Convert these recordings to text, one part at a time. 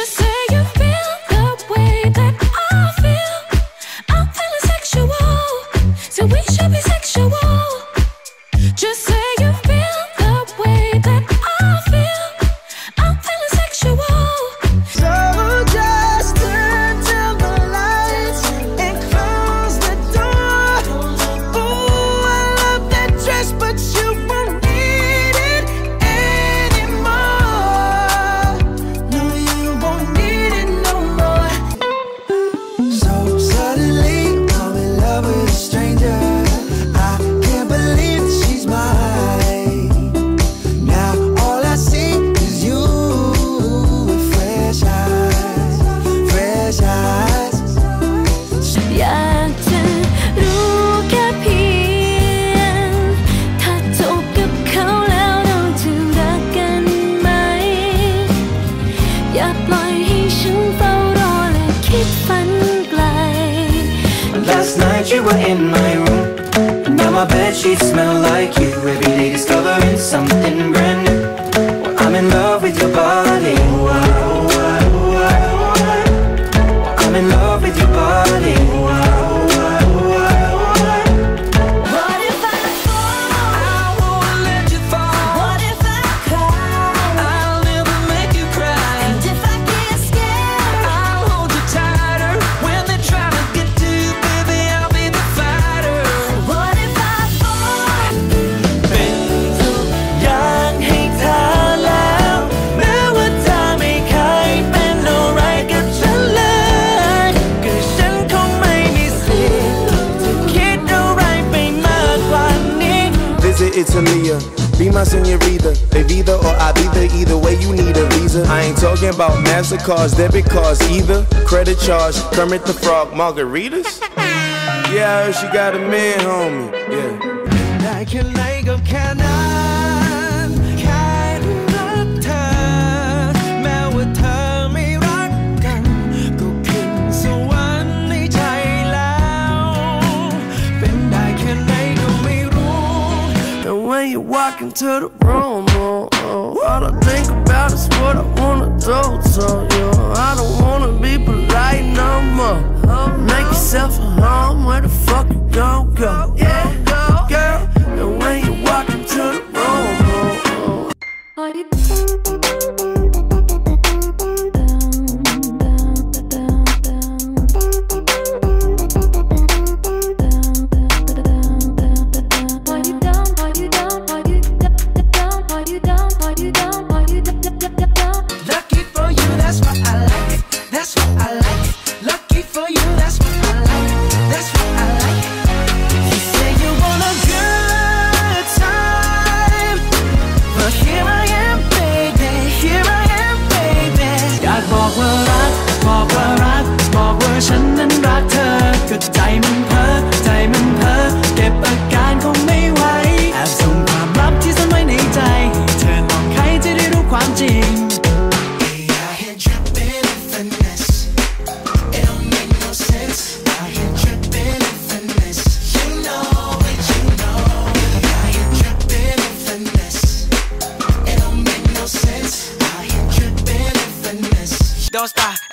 just were in my room. Now my bed sheets smell like you. Every day discovering something brand new. Well, I'm in love with your body Italia. Be my senorita, they either or Avita, either way you need a visa. I ain't talking about MasterCards, debit cards either. Credit charge, Kermit the Frog, margaritas? Yeah, I she got a man, homie. Yeah. Walk into the room, oh, oh, all I think about is what I wanna do. So, you I don't wanna be polite no more. Make yourself a home, where the fuck you gon' go? Yeah, girl. And when you walk into the room, oh, oh, อยากบอกว่า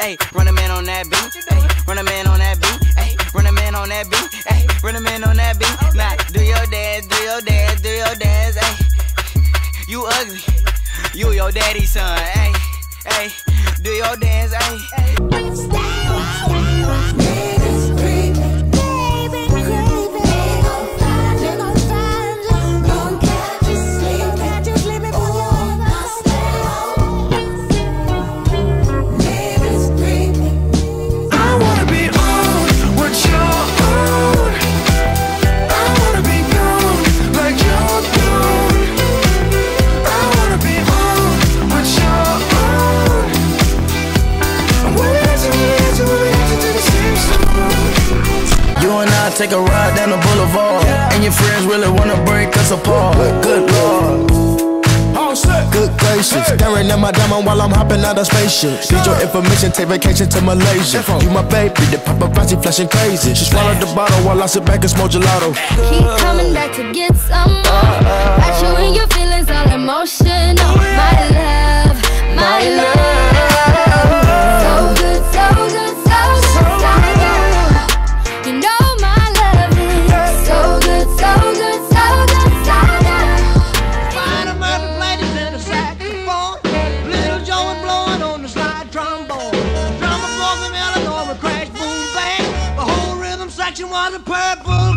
hey, run a man on that beat, hey, run a man on that beat, hey, run a man on that beat, hey, run a man on that beat. Now, do your dance, do your dance, do your dance, hey. You ugly, you your daddy's son, hey, hey, do your dance. I take a ride down the boulevard, and your friends really wanna break us apart. Good lord. Good gracious, staring at my diamond while I'm hopping out of spaceship. Need your information, take vacation to Malaysia. You my baby, the paparazzi flashing crazy. She swallowed the bottle while I sit back and smoke gelato. Keep coming back to get some more. Got you and was a purple